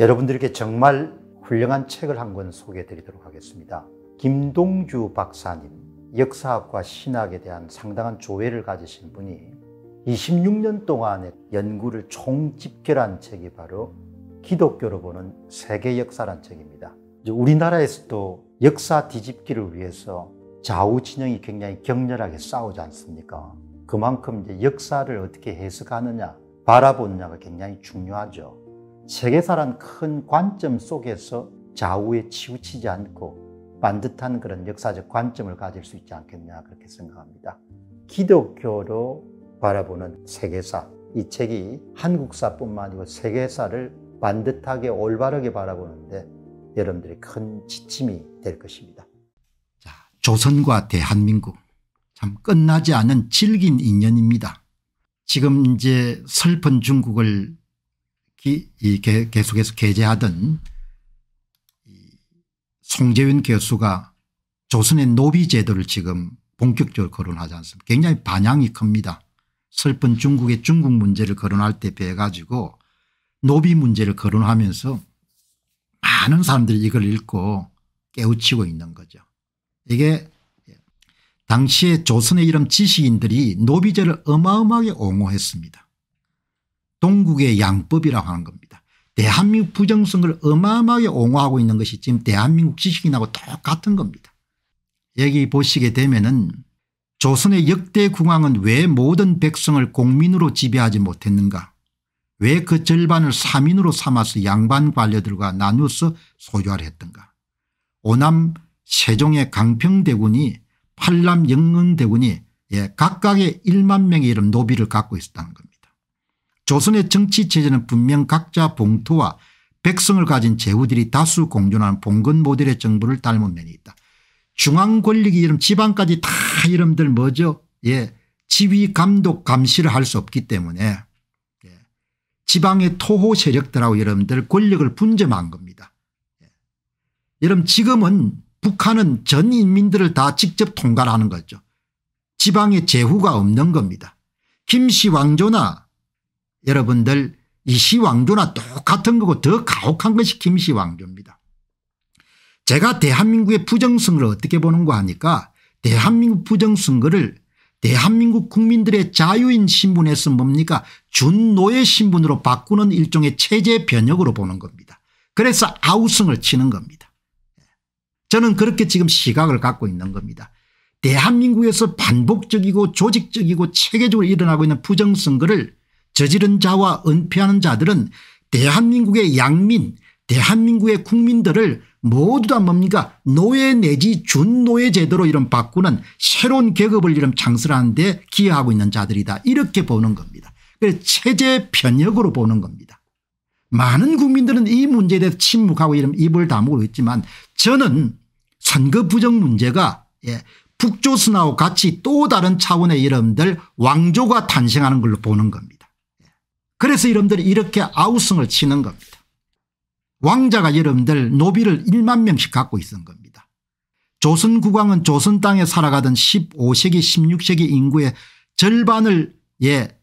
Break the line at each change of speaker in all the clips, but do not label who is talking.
여러분들께 정말 훌륭한 책을 한 권 소개해 드리도록 하겠습니다. 김동주 박사님, 역사학과 신학에 대한 상당한 조예를 가지신 분이 26년 동안의 연구를 총집결한 책이 바로 기독교로 보는 세계 역사란 책입니다. 우리나라에서도 역사 뒤집기를 위해서 좌우 진영이 굉장히 격렬하게 싸우지 않습니까? 그만큼 이제 역사를 어떻게 해석하느냐, 바라보느냐가 굉장히 중요하죠. 세계사란 큰 관점 속에서 좌우에 치우치지 않고 반듯한 그런 역사적 관점을 가질 수 있지 않겠냐 그렇게 생각합니다. 기독교로 바라보는 세계사 이 책이 한국사뿐만 아니고 세계사를 반듯하게 올바르게 바라보는데 여러분들의 큰 지침이 될 것입니다.
자, 조선과 대한민국 참 끝나지 않은 질긴 인연입니다. 지금 이제 슬픈 중국을 기, 이, 계속해서 게재하던 송재윤 교수가 조선의 노비 제도를 지금 본격적으로 거론하지 않습니까 굉장히 반향이 큽니다. 슬픈 중국의 중국 문제를 거론할 때 비해 가지고 노비 문제를 거론하면서 많은 사람들이 이걸 읽고 깨우치고 있는 거죠. 이게 당시에 조선의 이런 지식인들이 노비제를 어마어마하게 옹호했습니다. 동국의 양법이라고 하는 겁니다. 대한민국 부정선거를 어마어마하게 옹호하고 있는 것이 지금 대한민국 지식인하고 똑같은 겁니다. 여기 보시게 되면은 조선의 역대 국왕은 왜 모든 백성을 공민으로 지배하지 못했는가 왜 그 절반을 사민으로 삼아서 양반 관료들과 나누어서 소유하려 했던가 오남 세종의 강평대군이 팔남 영릉대군이 예, 각각의 1만 명의 이런 노비를 갖고 있었다는 겁니다. 조선의 정치 체제는 분명 각자 봉투와 백성을 가진 제후들이 다수 공존하는 봉건 모델의 정부를 닮은 면이 있다. 중앙 권력이 이름 지방까지 다 이름들 뭐죠 예, 지휘 감독 감시를 할 수 없기 때문에 예, 지방의 토호 세력들하고 여러분들 권력을 분점한 겁니다. 예. 여러분 지금은 북한은 전 인민들을 다 직접 통괄하는 거죠. 지방에 제후가 없는 겁니다. 김씨 왕조나 여러분들 이씨 왕조나 똑같은 거고 더 가혹한 것이 김씨 왕조입니다. 제가 대한민국의 부정선거를 어떻게 보는가 하니까 대한민국 부정선거를 대한민국 국민들의 자유인 신분에서 뭡니까 준노예 신분으로 바꾸는 일종의 체제 변혁으로 보는 겁니다. 그래서 아우성을 치는 겁니다. 저는 그렇게 지금 시각을 갖고 있는 겁니다. 대한민국에서 반복적이고 조직적이고 체계적으로 일어나고 있는 부정선거를 저지른 자와 은폐하는 자들은 대한민국의 양민 대한민국의 국민들을 모두 다 뭡니까 노예 내지 준노예 제도로 이런 바꾸는 새로운 계급을 이런 창설하는 데 기여하고 있는 자들이다 이렇게 보는 겁니다. 체제 편역으로 보는 겁니다. 많은 국민들은 이 문제에 대해서 침묵하고 이런 입을 다물고 있지만 저는 선거 부정 문제가 예, 북조선하고 같이 또 다른 차원의 여러분들 왕조가 탄생하는 걸로 보는 겁니다. 예. 그래서 여러분들이 이렇게 아우성을 치는 겁니다. 왕자가 여러분들 노비를 1만 명씩 갖고 있었던 겁니다. 조선 국왕은 조선 땅에 살아가던 15세기 16세기 인구의 절반을 예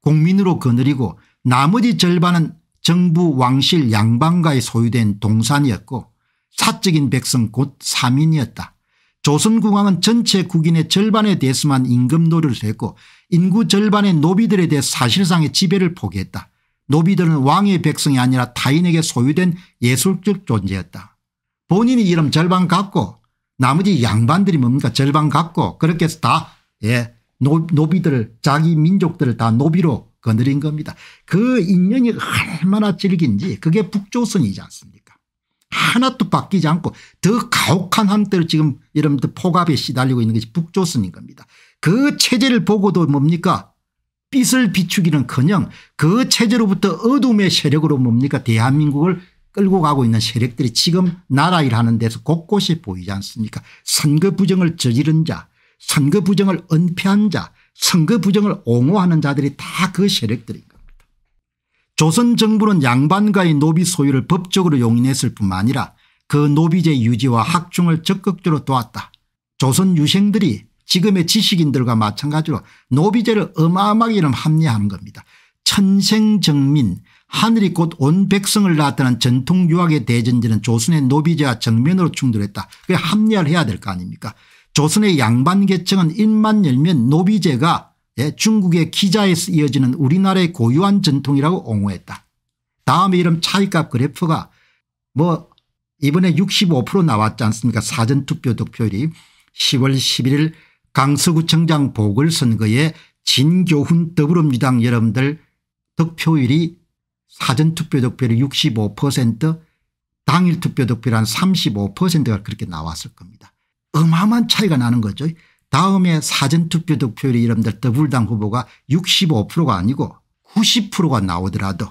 공민으로 거느리고 나머지 절반은 정부 왕실 양반가에 소유된 동산이었고 사적인 백성 곧 사민이었다. 조선국왕은 전체 국인의 절반에 대해서만 임금노를 했고 인구 절반의 노비들에 대해 사실상의 지배를 포기했다. 노비들은 왕의 백성이 아니라 타인에게 소유된 예술적 존재였다. 본인이 이름 절반 갖고 나머지 양반들이 뭡니까 절반 갖고 그렇게 해서 다 예, 노, 노비들을 자기 민족들을 다 노비로 거느린 겁니다. 그 인연이 얼마나 질긴지 그게 북조선이지 않습니까 하나도 바뀌지 않고 더 가혹한 형태로 지금 여러분들 폭압에 시달리고 있는 것이 북조선인 겁니다. 그 체제를 보고도 뭡니까 빛을 비추기는커녕 그 체제로부터 어둠의 세력으로 뭡니까 대한민국을 끌고 가고 있는 세력들이 지금 나라 일 하는 데서 곳곳이 보이지 않습니까 선거 부정을 저지른 자 선거 부정을 은폐한 자 선거 부정을 옹호하는 자들이 다 그 세력들인 겁니다. 조선 정부는 양반가의 노비 소유를 법적으로 용인했을 뿐만 아니라 그 노비제 유지와 확충을 적극적으로 도왔다. 조선 유생들이 지금의 지식인들과 마찬가지로 노비제를 어마어마하게 합리화하는 겁니다. 천생정민 하늘이 곧 온 백성을 낳았다는 전통 유학의 대전제는 조선의 노비제와 정면으로 충돌했다. 그게 합리화를 해야 될 거 아닙니까 조선의 양반 계층은 입만 열면 노비제가 예, 중국의 기자에서 이어지는 우리나라의 고유한 전통이라고 옹호했다. 다음에 이런 차이값 그래프가 뭐 이번에 65% 나왔지 않습니까 사전투표 득표율이 10월 11일 강서구청장 보궐선거에 진교훈 더불어민주당 여러분들 득표율이 사전투표 득표율이 65% 당일 투표 득표율 한 35%가 그렇게 나왔을 겁니다. 어마어마한 차이가 나는 거죠. 다음에 사전투표 득표율이 여러분들 더불당 후보가 65%가 아니고 90%가 나오더라도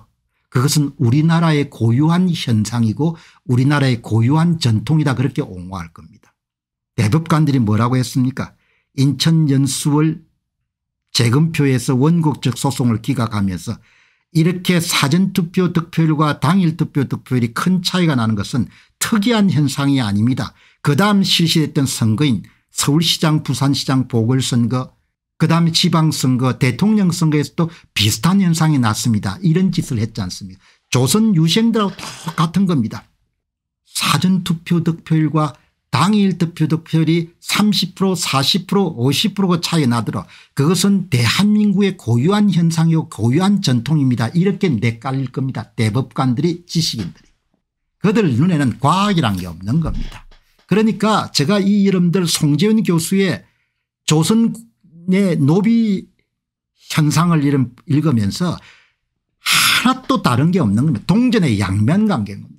그것은 우리나라의 고유한 현상이고 우리나라의 고유한 전통이다 그렇게 옹호할 겁니다. 대법관들이 뭐라고 했습니까 인천 연수월 재검표에서 원국적 소송을 기각하면서 이렇게 사전투표 득표율과 당일투표 득표율이 큰 차이가 나는 것은 특이한 현상이 아닙니다. 그 다음 실시했던 선거인 서울시장 부산시장 보궐선거 그 다음에 지방선거 대통령 선거에서도 비슷한 현상이 났습니다. 이런 짓을 했지 않습니까 조선 유생들하고 똑같은 겁니다. 사전투표 득표율과 당일 득표 득표율이 30% 40% 50%가 차이 나더라 그것은 대한민국의 고유한 현상이고 고유한 전통입니다. 이렇게 내깔릴 겁니다. 대법관들이 지식인들이. 그들 눈에는 과학이란 게 없는 겁니다. 그러니까 제가 이 여러분들 송재훈 교수의 조선의 노비 현상을 읽으면서 하나도 다른 게 없는 겁니다. 동전의 양면 관계인 겁니다.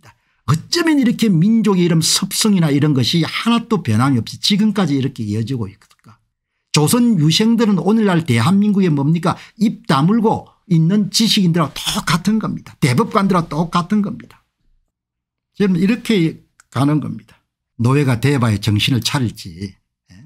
어쩌면 이렇게 민족의 이름 섭성이나 이런 것이 하나도 변함이 없이 지금까지 이렇게 이어지고 있을까. 조선 유생들은 오늘날 대한민국에 뭡니까 입 다물고 있는 지식인들하고 똑같은 겁니다. 대법관들하고 똑같은 겁니다. 여러분 이렇게 가는 겁니다. 노예가 대봐야 정신을 차릴지. 예.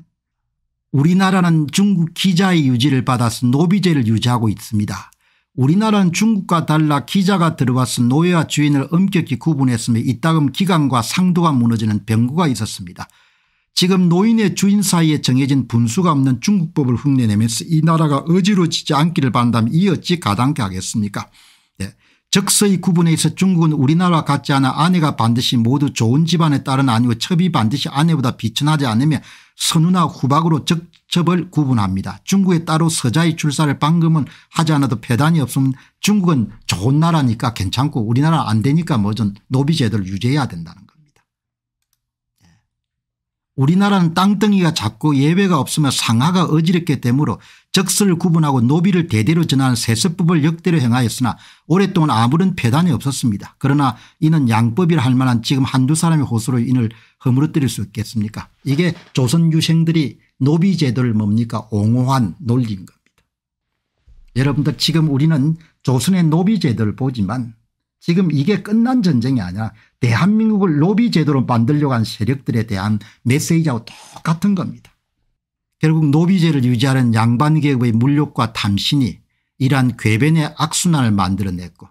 우리나라는 중국 기자의 유지를 받아서 노비제를 유지하고 있습니다. 우리나라는 중국과 달라 기자가 들어와서 노예와 주인을 엄격히 구분했으며 이따금 기간과 상도가 무너지는 병구가 있었습니다. 지금 노인의 주인 사이에 정해진 분수가 없는 중국법을 흉내내면서 이 나라가 어지러지지 않기를 바란다면 이 어찌 가당케 하겠습니까 네. 적서의 구분에 있어 중국은 우리나라와 같지 않아 아내가 반드시 모두 좋은 집안의 딸은 아니고 첩이 반드시 아내보다 비천하지 않으며 선우나 후박으로 적첩을 구분합니다. 중국에 따로 서자의 출사를 방금은 하지 않아도 폐단이 없으면 중국은 좋은 나라니까 괜찮고 우리나라 안 되니까 뭐좀 노비제도를 유지해야 된다는. 예. 우리나라는 땅덩이가 작고 예외가 없으며 상하가 어지럽게 되므로 적설을 구분하고 노비를 대대로 전하는 세습법을 역대로 행하였으나 오랫동안 아무런 폐단이 없었습니다. 그러나 이는 양법이라 할 만한 지금 한두 사람의 호소로 인을 허물어뜨릴 수 있겠습니까 이게 조선 유생들이 노비 제도를 뭡니까 옹호한 논리인 겁니다. 여러분들 지금 우리는 조선의 노비 제도를 보지만 지금 이게 끝난 전쟁이 아니라 대한민국을 노비 제도로 만들려고 한 세력들에 대한 메시지하고 똑같은 겁니다. 결국 노비제를 유지하는 양반 계급의 물욕과 탐심이 이러한 궤변의 악순환을 만들어냈고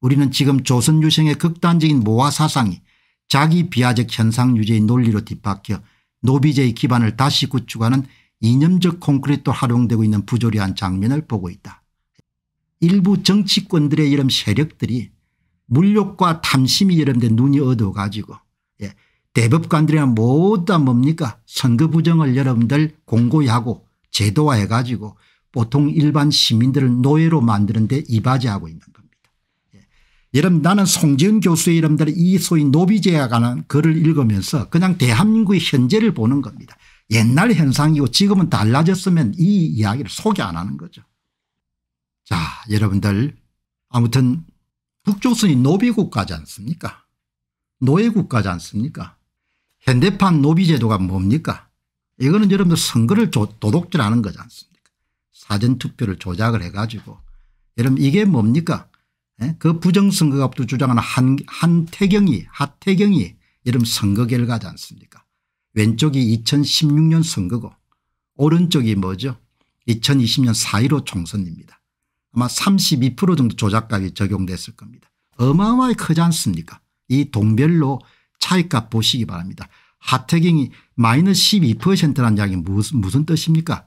우리는 지금 조선 유생의 극단적인 모화 사상이 자기 비하적 현상 유지의 논리로 뒤바뀌어 노비제의 기반을 다시 구축하는 이념적 콘크리트로 활용되고 있는 부조리한 장면을 보고 있다. 일부 정치권들의 이런 세력들이 물욕과 탐심이 여러분들 눈이 어두워 가지고 예, 대법관들이나 모두 다 뭡니까 선거 부정을 여러분들 공고히 하고 제도화해 가지고 보통 일반 시민들을 노예로 만드는 데 이바지하고 있는 겁니다. 예. 여러분 나는 송지은 교수의 여러분들 이 소위 노비제에 관한 글을 읽으면서 그냥 대한민국의 현재를 보는 겁니다. 옛날 현상이고 지금은 달라졌으면 이 이야기를 소개 안 하는 거죠. 자 여러분들 아무튼 북조선이 노비국가지 않습니까? 노예국가지 않습니까? 현대판 노비제도가 뭡니까? 이거는 여러분들 선거를 도둑질하는 거지 않습니까? 사전투표를 조작을 해가지고. 여러분 이게 뭡니까? 예? 그 부정선거가부터 주장하는 한, 한태경이 하태경이 여러분 선거 결과지 않습니까? 왼쪽이 2016년 선거고 오른쪽이 뭐죠? 2020년 4.15 총선입니다. 아마 32% 정도 조작값이 적용됐을 겁니다. 어마어마하게 크지 않습니까 이 동별로 차이값 보시기 바랍니다. 하태경이 마이너스 12%라는 이야기 무슨, 무슨 뜻입니까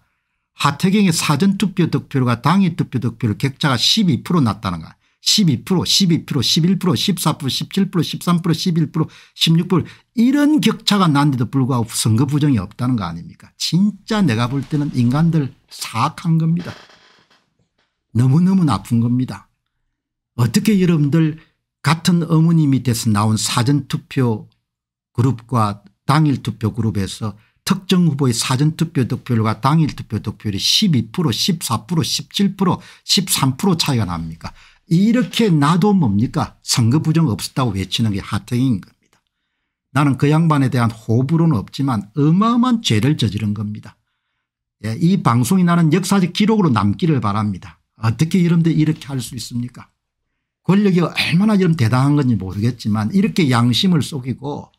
하태경의 사전투표 득표율과 당일 투표 득표율 격차가 12% 났다는 거야. 12% 12% 11% 14% 17% 13% 11% 16% 이런 격차가 난데도 불구하고 선거 부정이 없다는 거 아닙니까 진짜 내가 볼 때는 인간들 사악한 겁니다. 너무너무 나쁜 겁니다. 어떻게 여러분들 같은 어머니 밑에서 나온 사전투표 그룹과 당일투표 그룹에서 특정 후보의 사전투표 득표율과 당일투표 득표율이 12% 14% 17% 13% 차이가 납니까 이렇게 나도 뭡니까 선거 부정 없었다고 외치는 게 하트인 겁니다. 나는 그 양반에 대한 호불호는 없지만 어마어마한 죄를 저지른 겁니다. 예, 이 방송이 나는 역사적 기록으로 남기를 바랍니다. 어떻게 여러분들 이렇게 할 수 있습니까 권력이 얼마나 좀 대단한 건지 모르겠지만 이렇게 양심을 속이고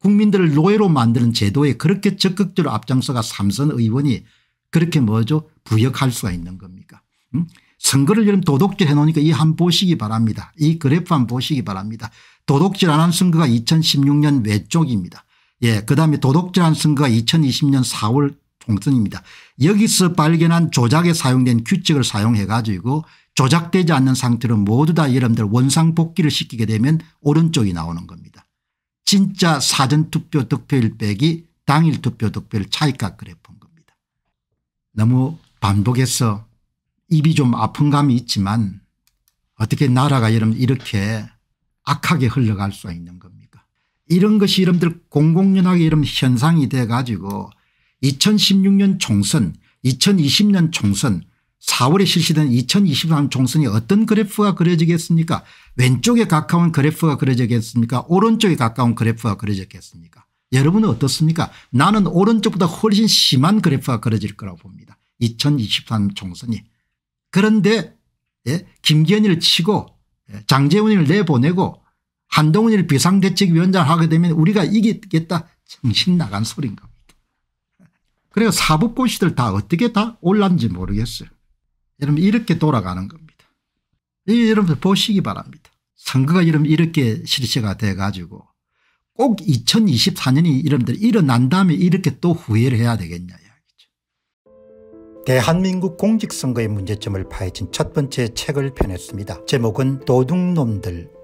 국민들을 노예로 만드는 제도에 그렇게 적극적으로 앞장서가 삼선 의원이 그렇게 뭐죠 부역할 수가 있는 겁니까 음? 선거를 여러분 도둑질 해놓으니까 이 한 보시기 바랍니다. 이 그래프 한 보시기 바랍니다. 도둑질 안 한 선거가 2016년 외쪽입니다. 예, 그 다음에 도둑질 한 선거가 2020년 4월 총선입니다. 여기서 발견한 조작에 사용된 규칙을 사용해 가지고 조작되지 않는 상태로 모두 다 여러분들 원상복귀를 시키게 되면 오른쪽이 나오는 겁니다. 진짜 사전투표 득표율 빼기 당일 투표 득표율 차이가 그래프인 겁니다. 너무 반복해서 입이 좀 아픈 감이 있지만 어떻게 나라가 여러분 이렇게 악하게 흘러갈 수가 있는 겁니까 이런 것이 여러분들 공공연하게 여러분 현상이 돼 가지고 2016년 총선 2020년 총선 4월에 실시된 2023 총선이 어떤 그래프가 그려지겠습니까 왼쪽에 가까운 그래프가 그려지겠습니까 오른쪽에 가까운 그래프가 그려지겠습니까 여러분은 어떻습니까 나는 오른쪽보다 훨씬 심한 그래프가 그려질 거라고 봅니다. 2023 총선이. 그런데 예? 김기현이를 치고 예, 장재훈을 내보내고 한동훈을 비상대책위원장 하게 되면 우리가 이기겠다 정신 나간 겁니다. 그래서 사법고시들 다 어떻게 다 올랐는지 모르겠어요. 여러분 이렇게 돌아가는 겁니다. 이 여러분들 보시기 바랍니다. 선거가 여러분 이렇게 실시가 돼 가지고 꼭 2024년이 여러분들 일어난 다음에 이렇게 또 후회를 해야 되겠냐 이야기죠.
대한민국 공직선거의 문제점을 파헤친 첫 번째 책을 펴냈습니다. 제목은 도둑놈들